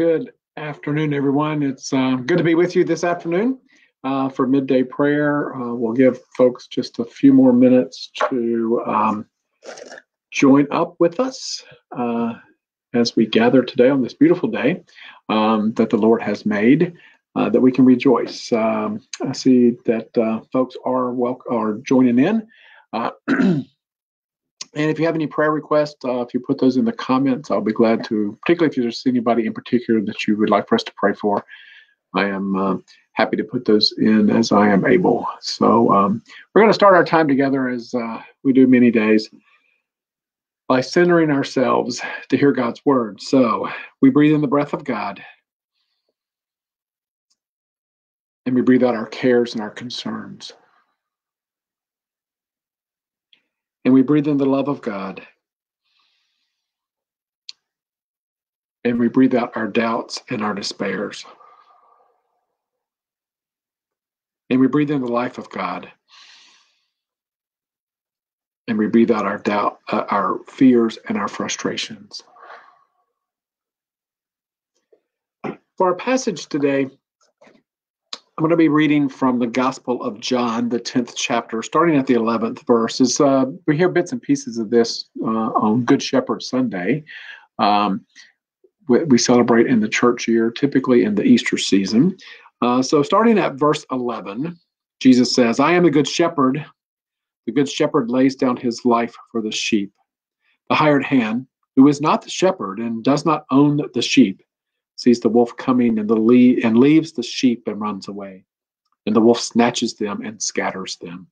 Good afternoon, everyone. It's uh, good to be with you this afternoon uh, for midday prayer. Uh, we'll give folks just a few more minutes to um, join up with us uh, as we gather today on this beautiful day um, that the Lord has made. Uh, that we can rejoice. Um, I see that uh, folks are wel- are joining in. And if you have any prayer requests, uh, if you put those in the comments, I'll be glad to, particularly if there's anybody in particular that you would like for us to pray for. I am uh, happy to put those in as I am able. So um, we're going to start our time together as uh, we do many days by centering ourselves to hear God's word. So we breathe in the breath of God and we breathe out our cares and our concerns. And we breathe in the love of God. And we breathe out our doubts and our despairs. And we breathe in the life of God. And we breathe out our doubt, uh, our fears, and our frustrations. For our passage today, I'm going to be reading from the Gospel of John, the 10th chapter, starting at the 11th verse. Uh, we hear bits and pieces of this uh, on Good Shepherd Sunday. Um, we, we, celebrate in the church year, typically in the Easter season. Uh, so, starting at verse 11, Jesus says, I am the good shepherd. The good shepherd lays down his life for the sheep. The hired hand, who is not the shepherd and does not own the sheep, sees the wolf coming and the le- and leaves the sheep and runs away. And the wolf snatches them and scatters them.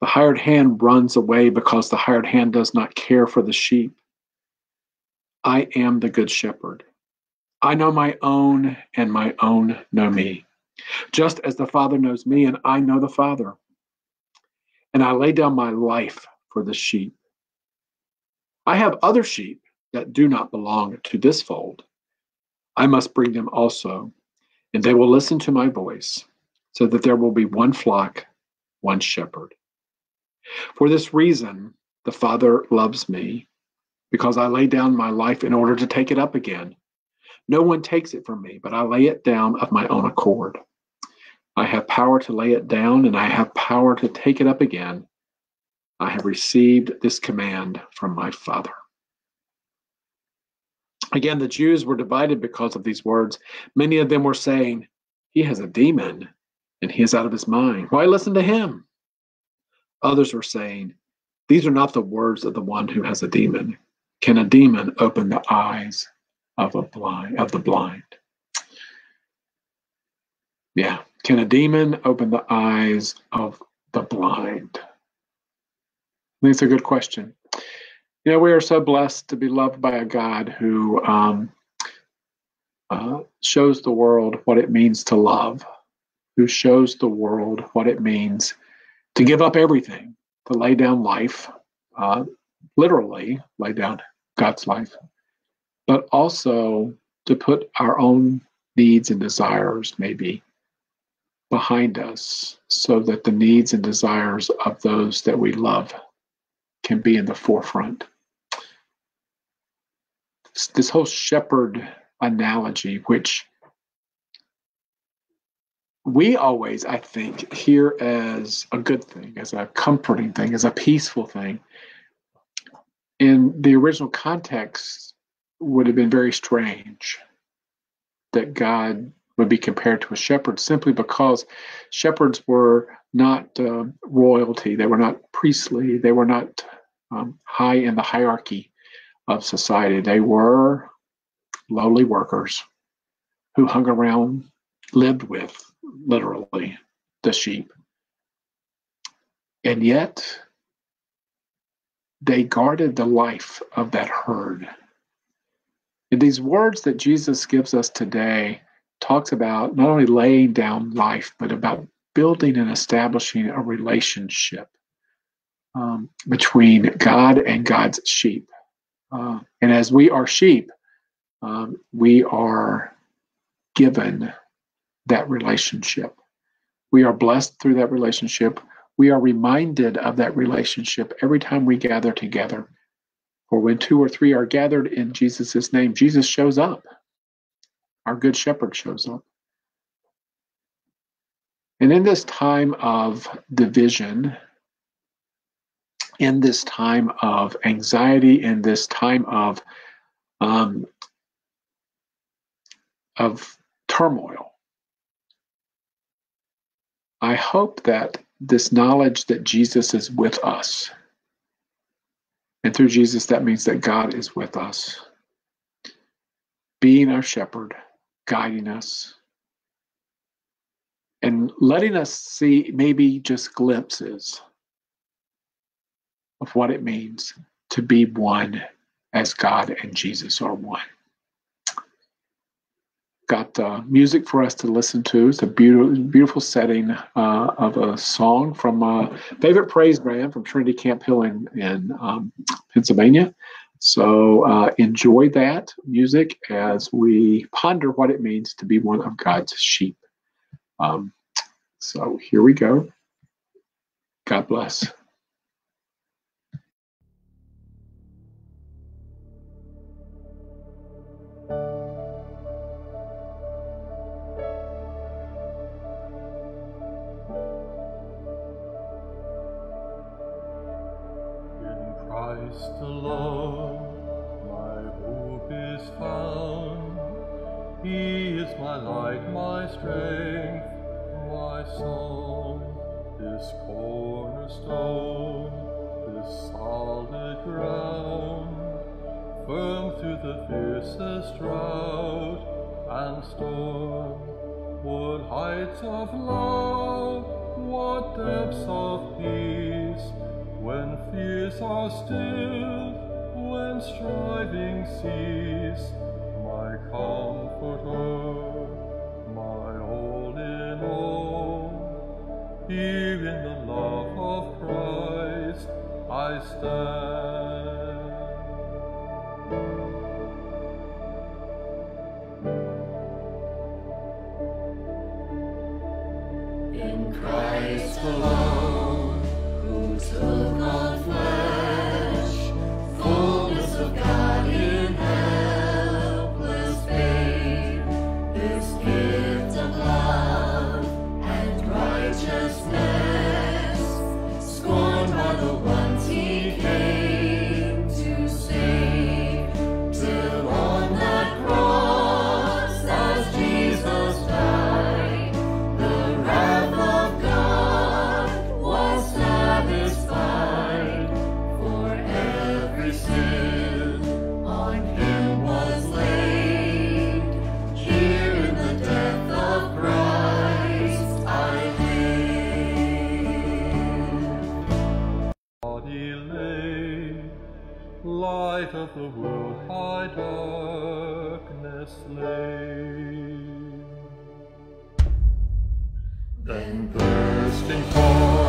The hired hand runs away because the hired hand does not care for the sheep. I am the good shepherd. I know my own, and my own know me, just as the Father knows me, and I know the Father. And I lay down my life for the sheep. I have other sheep that do not belong to this fold. I must bring them also, and they will listen to my voice, so that there will be one flock, one shepherd. For this reason, the Father loves me, because I lay down my life in order to take it up again. No one takes it from me, but I lay it down of my own accord. I have power to lay it down, and I have power to take it up again. I have received this command from my Father. Again, the Jews were divided because of these words. Many of them were saying, He has a demon and he is out of his mind. Why listen to him? Others were saying, These are not the words of the one who has a demon. Can a demon open the eyes of a blind of the blind? Yeah. Can a demon open the eyes of the blind? I think it's a good question. You know, we are so blessed to be loved by a God who um, uh, shows the world what it means to love, who shows the world what it means to give up everything, to lay down life, uh, literally lay down God's life, but also to put our own needs and desires maybe behind us so that the needs and desires of those that we love can be in the forefront. This whole shepherd analogy, which we always, I think, hear as a good thing, as a comforting thing, as a peaceful thing. In the original context, would have been very strange that God would be compared to a shepherd simply because shepherds were not uh, royalty, they were not priestly, they were not um, high in the hierarchy of society. They were lowly workers who hung around, lived with literally the sheep. And yet, they guarded the life of that herd. And these words that Jesus gives us today talks about not only laying down life, but about building and establishing a relationship um, between God and God's sheep. Uh, and as we are sheep, um, we are given that relationship. We are blessed through that relationship. We are reminded of that relationship every time we gather together. For when two or three are gathered in Jesus' name, Jesus shows up. Our good shepherd shows up. And in this time of division, in this time of anxiety, in this time of um, of turmoil, I hope that this knowledge that Jesus is with us, and through Jesus, that means that God is with us, being our shepherd, guiding us, and letting us see maybe just glimpses of what it means to be one as God and Jesus are one got uh, music for us to listen to. It's a beautiful, beautiful setting uh, of a song from a favorite praise band from Trinity Camp Hill in, in um, Pennsylvania. So uh, enjoy that music as we ponder what it means to be one of God's sheep. Um, so here we go. God bless. Christ alone, my hope is found. He is my light, my strength, my song. This cornerstone, this solid ground, firm through the fiercest drought and storm. What heights of love, what depths of peace when fears are still, when striving cease, my comforter, my all in all, here in the love of Christ I stand. Light of the world, high darkness lay. Then bursting forth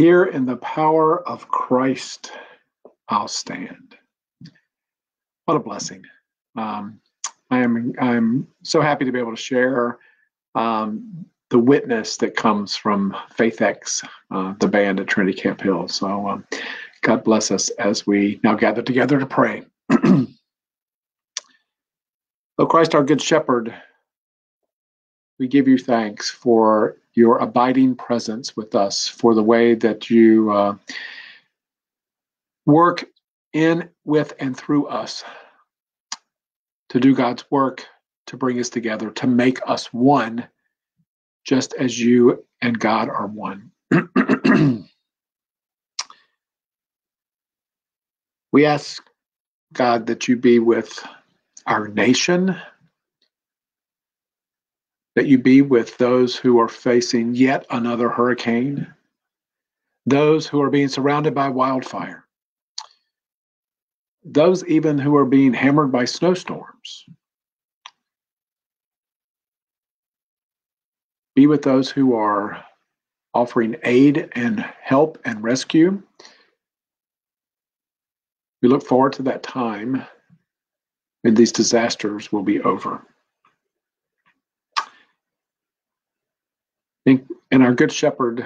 Here in the power of Christ, I'll stand. What a blessing. Um, I am I'm so happy to be able to share um, the witness that comes from FaithX, uh, the band at Trinity Camp Hill. So um, God bless us as we now gather together to pray. oh Christ, our good shepherd, we give you thanks for your abiding presence with us, for the way that you uh, work in, with, and through us to do God's work, to bring us together, to make us one, just as you and God are one. we ask, God, that you be with our nation, that you be with those who are facing yet another hurricane, those who are being surrounded by wildfire, those even who are being hammered by snowstorms. Be with those who are offering aid and help and rescue. We look forward to that time when these disasters will be over. And our Good Shepherd,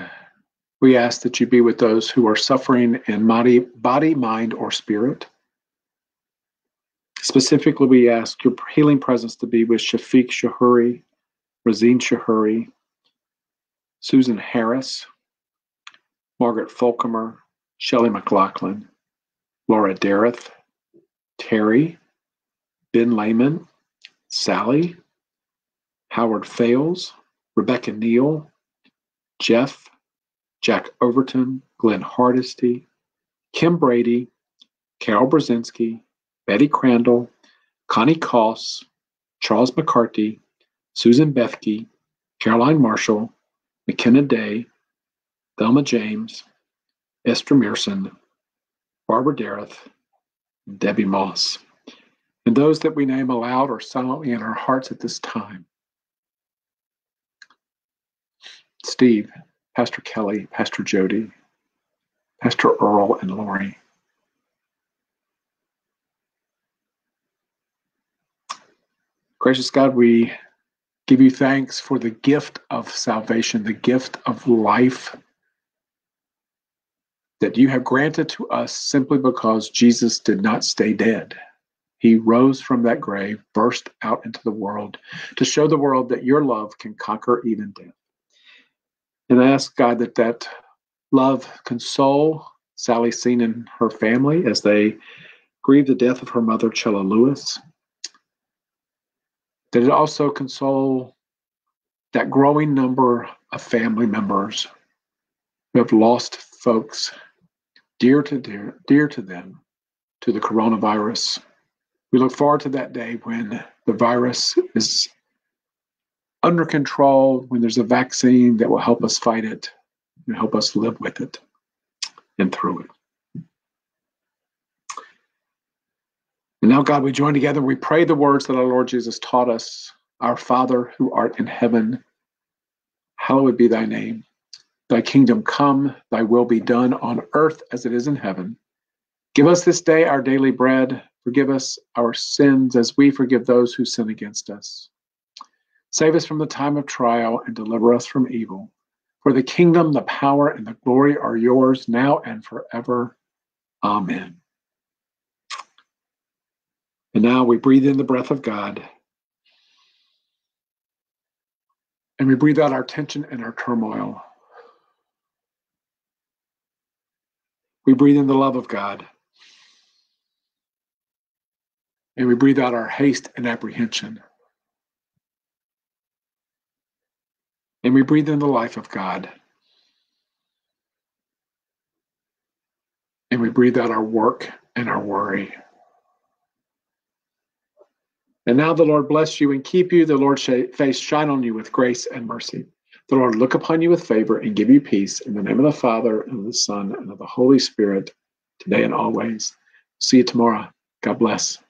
we ask that you be with those who are suffering in body, body mind, or spirit. Specifically, we ask your healing presence to be with Shafiq Shahuri, Razine Shahuri, Susan Harris, Margaret Folcomer, Shelley McLaughlin, Laura Dareth, Terry, Ben Lehman, Sally, Howard Fales, Rebecca Neal, Jeff, Jack Overton, Glenn Hardesty, Kim Brady, Carol Brzezinski, Betty Crandall, Connie Koss, Charles McCarthy, Susan Bethke, Caroline Marshall, McKenna Day, Thelma James, Esther Mearson, Barbara Dareth, Debbie Moss, and those that we name aloud or silently in our hearts at this time. Steve, Pastor Kelly, Pastor Jody, Pastor Earl, and Lori. Gracious God, we give you thanks for the gift of salvation, the gift of life that you have granted to us simply because Jesus did not stay dead. He rose from that grave, burst out into the world to show the world that your love can conquer even death. And I ask God that that love console Sally Seen and her family as they grieve the death of her mother, Chella Lewis. That it also console that growing number of family members who have lost folks dear to dear, dear to them to the coronavirus. We look forward to that day when the virus is under control, when there's a vaccine that will help us fight it and help us live with it and through it. And now, God, we join together. We pray the words that our Lord Jesus taught us Our Father who art in heaven, hallowed be thy name. Thy kingdom come, thy will be done on earth as it is in heaven. Give us this day our daily bread. Forgive us our sins as we forgive those who sin against us. Save us from the time of trial and deliver us from evil. For the kingdom, the power, and the glory are yours now and forever. Amen. And now we breathe in the breath of God. And we breathe out our tension and our turmoil. We breathe in the love of God. And we breathe out our haste and apprehension. We breathe in the life of God. And we breathe out our work and our worry. And now the Lord bless you and keep you. The Lord's face shine on you with grace and mercy. The Lord look upon you with favor and give you peace in the name of the Father and of the Son and of the Holy Spirit, today and always. See you tomorrow. God bless.